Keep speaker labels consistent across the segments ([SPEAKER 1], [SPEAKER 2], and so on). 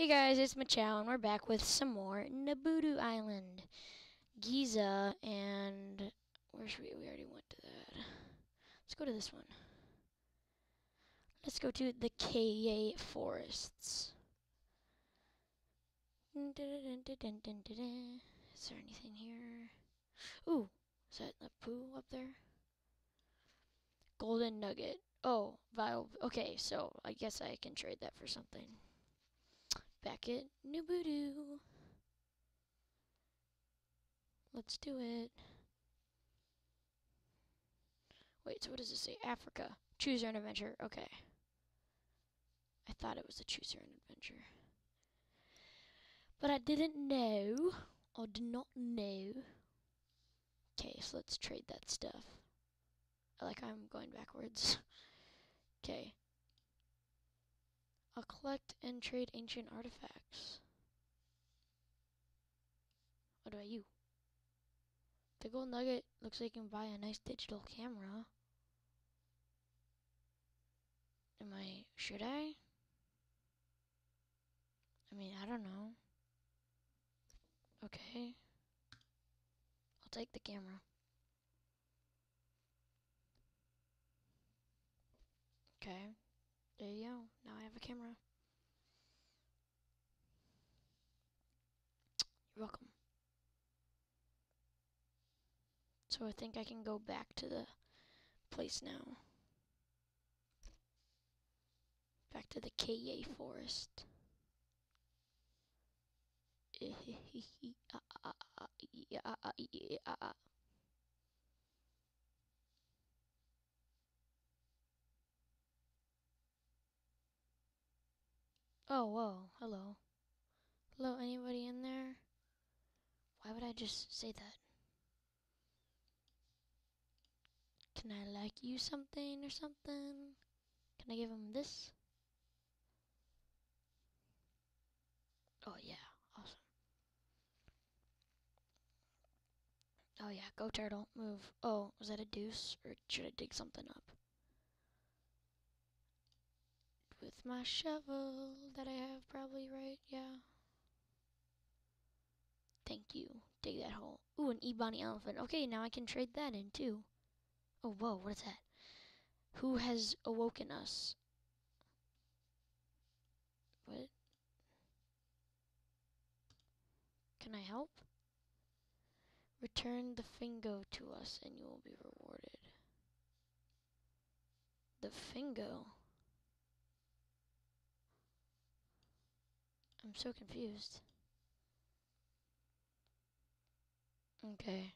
[SPEAKER 1] Hey guys, it's Machow, and we're back with some more Nabooti Island. Giza, and where should we? We already went to that. Let's go to this one. Let's go to the Ka Forests. Is there anything here? Ooh, is that a poo up there? Golden Nugget. Oh, vile. Okay, so I guess I can trade that for something. Back at Nabooti. Let's do it. Wait, so what does it say? Africa. Choose your own adventure. Okay. I thought it was a choose your own adventure. But I didn't know. I did not know. Okay, so let's trade that stuff. I like I'm going backwards. Okay. I'll collect and trade ancient artifacts. What about you? The gold nugget looks like you can buy a nice digital camera. Am I, should I? I mean, I don't know. Okay. I'll take the camera. Okay. There you go. Now I have a camera. You're welcome. So I think I can go back to the place now. Back to the KA forest. Oh, whoa, hello. Hello, anybody in there? Why would I just say that? Can I like you something or something? Can I give him this? Oh yeah, awesome. Oh yeah, go turtle, move. Oh, was that a deuce? Or should I dig something up? With my shovel that I have probably, right? Yeah. Thank you. Dig that hole. Ooh, an ebony elephant. Okay, now I can trade that in too. Oh, whoa, what is that? Who has awoken us? What? Can I help? Return the Fingo to us and you will be rewarded. The Fingo? I'm so confused. Okay.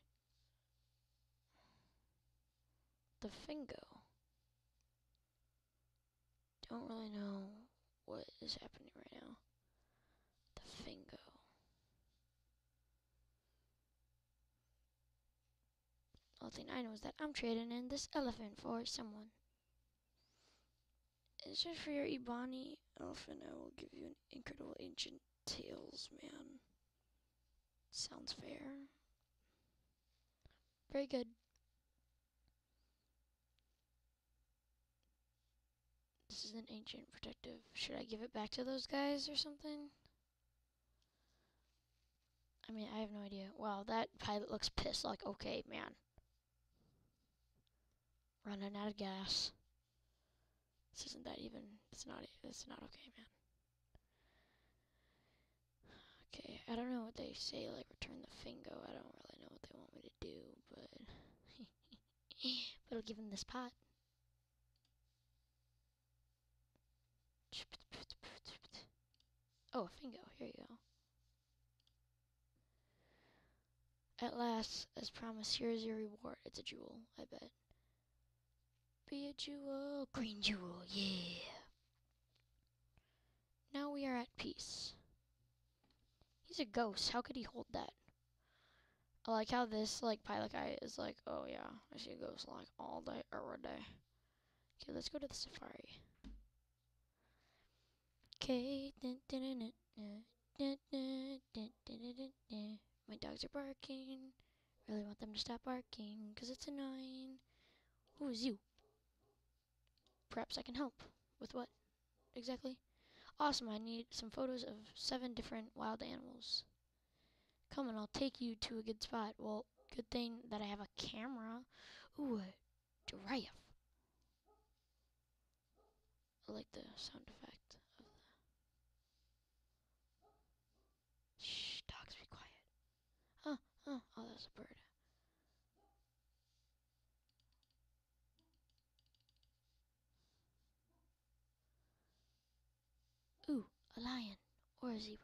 [SPEAKER 1] The Fingo. Don't really know what is happening right now. The Fingo. All thing I know is that I'm trading in this elephant for someone. Just for your Ebony elephant. I will give you an incredible ancient tales, man. Sounds fair. Very good. This is an ancient protective. Should I give it back to those guys or something? I mean, I have no idea. Wow, that pilot looks pissed. Like, okay, man. Running out of gas. This isn't that even. It's not. It's not okay, man. Okay, I don't know what they say. Like return the fingo. I don't really know what they want me to do, but but I'll give them this pot. Oh, a fingo. Here you go. At last, as promised, here is your reward. It's a jewel, I bet. Be a jewel. Green jewel, yeah. Now we are at peace. He's a ghost. How could he hold that? I like how this like pilot guy is like, oh yeah, I see a ghost like all day every day. Okay, let's go to the safari. Okay. My dogs are barking. Really want them to stop barking because it's annoying. Who is you? Perhaps I can help. With what? Exactly? Awesome, I need some photos of seven different wild animals. Come and I'll take you to a good spot. Well, good thing that I have a camera. Ooh, a giraffe. I like the sound effect of the. Shh, dogs, be quiet. Huh, huh. Oh, that's a bird. Ooh, a lion or a zebra.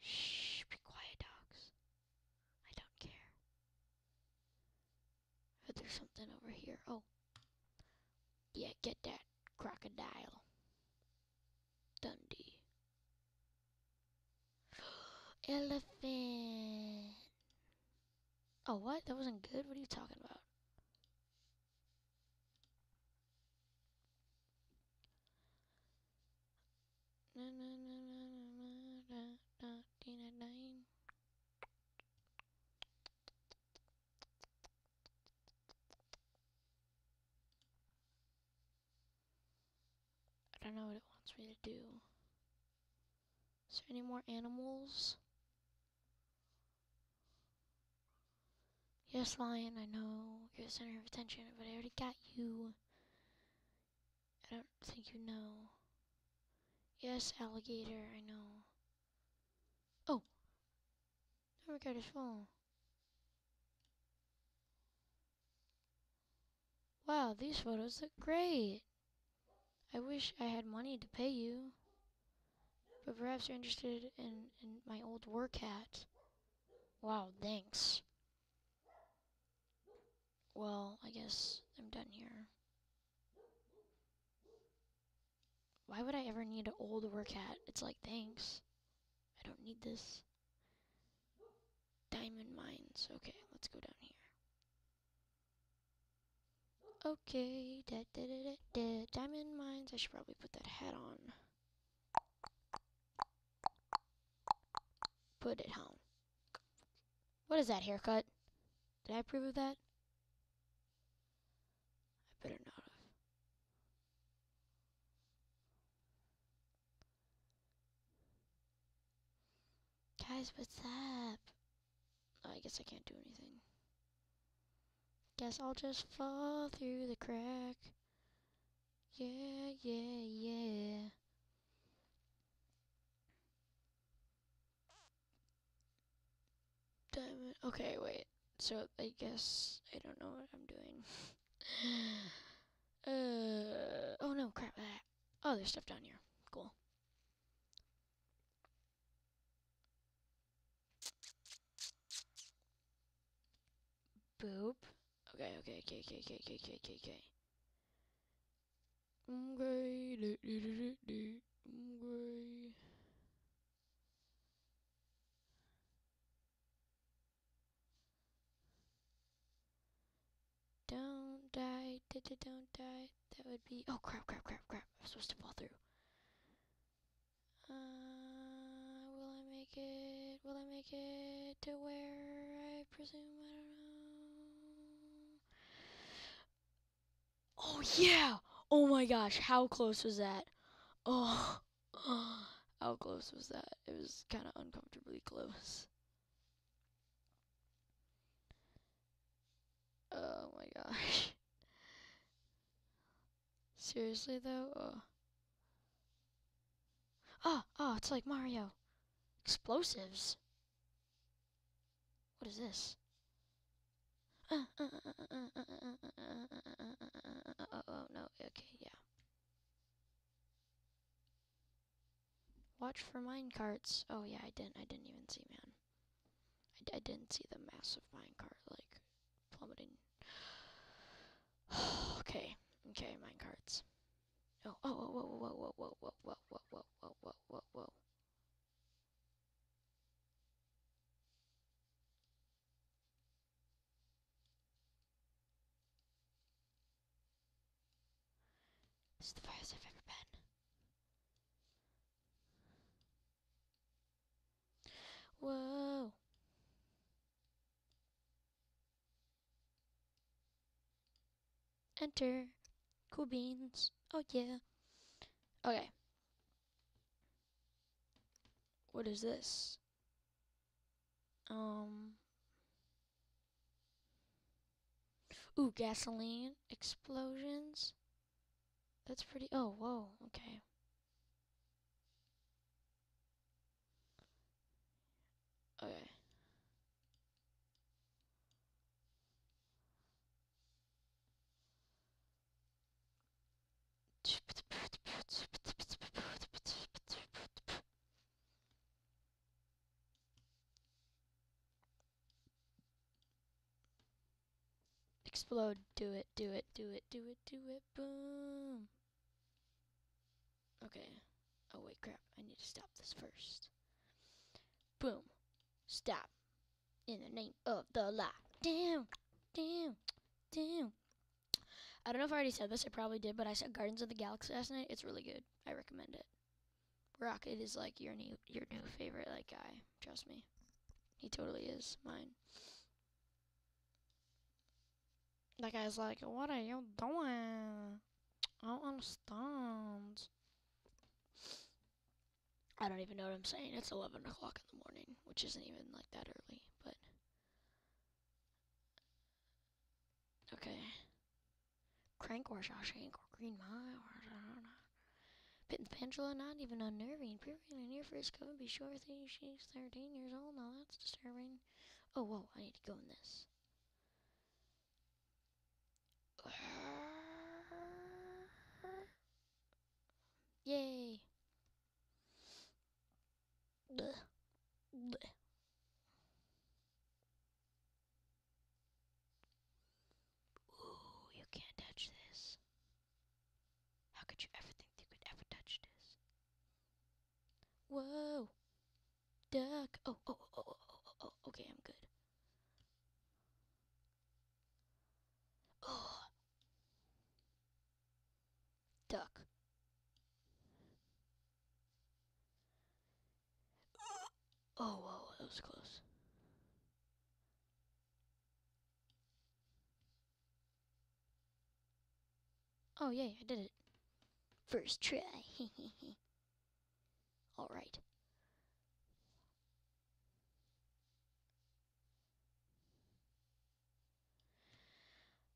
[SPEAKER 1] Shh, be quiet, dogs. I don't care. But there's something over here. Oh. Yeah, get that crocodile. Dundee. Elephant. Oh, what? That wasn't good? What are you talking about? I don't know what it wants me to do. Is there any more animals? Yes, lion, I know. You're the center of attention, but I already got you. I don't think you know. Yes, alligator, I know. Oh! My god, it's full. Wow, these photos look great. I wish I had money to pay you. But perhaps you're interested in, in my old work hat. Wow, thanks. Well, I guess I'm done here. Why would I ever need an old work hat? It's like, thanks. I don't need this. Diamond mines. Okay, let's go down here. Okay, da, da, da, da, da. diamond mines. I should probably put that hat on. Put it on. What is that haircut? Did I approve of that? I better not have. Guys, what's up? Oh, I guess I can't do anything. Guess I'll just fall through the crack. Yeah, yeah, yeah. It. Okay, wait. So I guess I don't know what I'm doing. uh oh no, crap. Oh, there's stuff down here. Cool. Boop. Okay, okay, okay, okay, okay, okay, okay, okay, okay. Okay. Okay. Don't die, don't die. That would be. Oh crap, crap, crap, crap. I'm supposed to fall through. Uh, will I make it? Will I make it to where I presume? I don't know. Oh yeah! Oh my gosh, how close was that? Oh, how close was that? It was kind of uncomfortably close. Oh my gosh. Seriously though? Oh. Ah, oh, it's like Mario. Explosives. What is this? Uh, uh, uh, oh no, okay, yeah. Watch for mine carts. Oh yeah, I didn't. I didn't even see, man. I I didn't see the massive mine cart like plummeting. okay, okay, mine carts. Oh, oh, whoa, whoa, whoa, whoa, whoa, whoa, whoa, whoa, whoa, whoa, whoa, whoa, is the farthest I've ever been. Whoa. Enter. Cool beans. Oh yeah. Okay. What is this? Um. Ooh, gasoline explosions. That's pretty. Oh, whoa. Okay. Okay. Explode. Do it, do it, do it, do it, do it. Boom. Okay. Oh, wait, crap. I need to stop this first. Boom. Stop. In the name of the law. Damn. Damn. Damn. I don't know if I already said this. I probably did, but I said Guardians of the Galaxy last night. It's really good. I recommend it. Rocket is like your new your new favorite like guy. Trust me. He totally is mine. That guy's like, what are you doing? I don't understand. I don't even know what I'm saying. It's 11 o'clock in the morning, which isn't even like that early, but. Okay. Crank or Shawshank or Green Mile or Bitten the pendula, not even unnerving. Peering in your first coven, be sure that she's 13 years old. Now that's disturbing. Oh, whoa, I need to go in this. Yay. Blech. Blech. Ooh, you can't touch this. How could you ever think you could ever touch this? Whoa. Duck. Oh, oh, oh, oh, oh, oh, oh. Okay, I'm good. Oh. Duck. Was close. Oh, yay, I did it. First try. All right.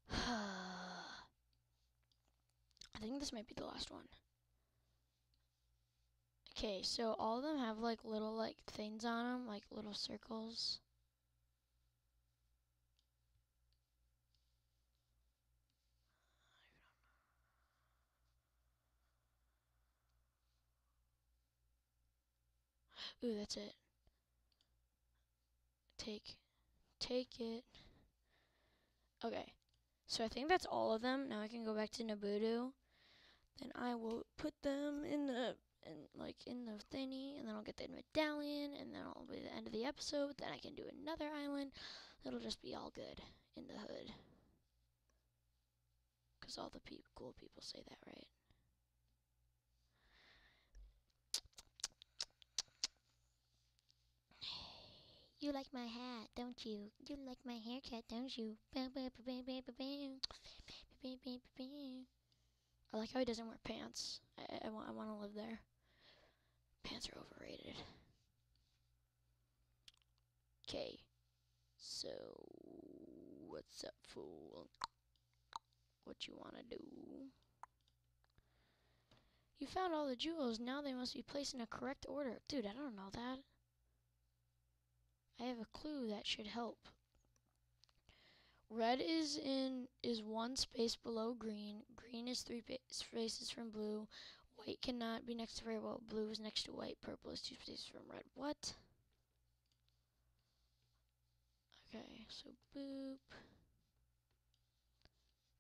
[SPEAKER 1] I think this might be the last one. Okay, so all of them have like little like things on them, like little circles. Ooh, that's it. Take, take it. Okay, so I think that's all of them. Now I can go back to Nabooti. Then I will put them in the and like in the thingy, and then I'll get the medallion, and then I'll be the end of the episode. Then I can do another island. It'll just be all good in the hood. Cause all the pe- cool people say that, right? You like my hat, don't you? You like my haircut, don't you? I like how he doesn't wear pants. I, I I want to live there. Pants are overrated. Okay. So what's up, fool? What you want to do? You found all the jewels. Now they must be placed in a correct order. Dude, I don't know that. I have a clue that should help. Red is in is one space below green. Green is three spaces from blue. White cannot be next to red. Well, blue is next to white. Purple is two spaces from red. What? Okay, so boop.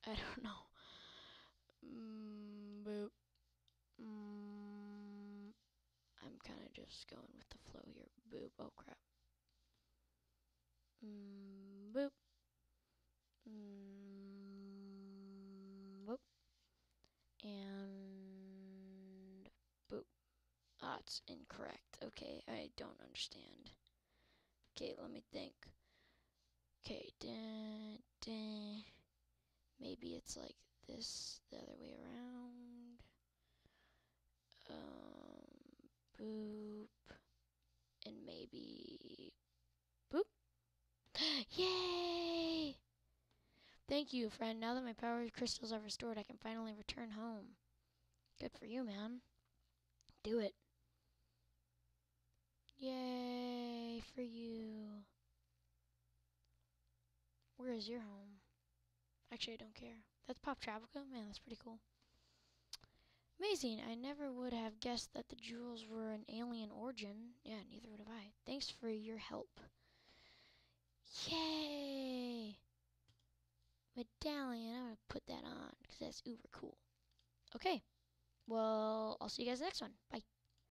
[SPEAKER 1] I don't know. Mm, boop. Mm, I'm kind of just going with the flow here. Boop. Oh crap. Mm, boop. Mm, boop. And boop. It's incorrect. Okay, I don't understand. Okay, let me think. Okay, da. maybe it's like this the other way around. Um, boop. And maybe boop. Yay! Thank you, friend. Now that my power crystals are restored, I can finally return home. Good for you, man. Do it. Yay for you. Where is your home? Actually, I don't care. That's Poptropica? Man, that's pretty cool. Amazing. I never would have guessed that the jewels were an alien origin. Yeah, neither would have I. Thanks for your help. Yay! Medallion. I'm going to put that on because that's uber cool. Okay. Well, I'll see you guys next one. Bye.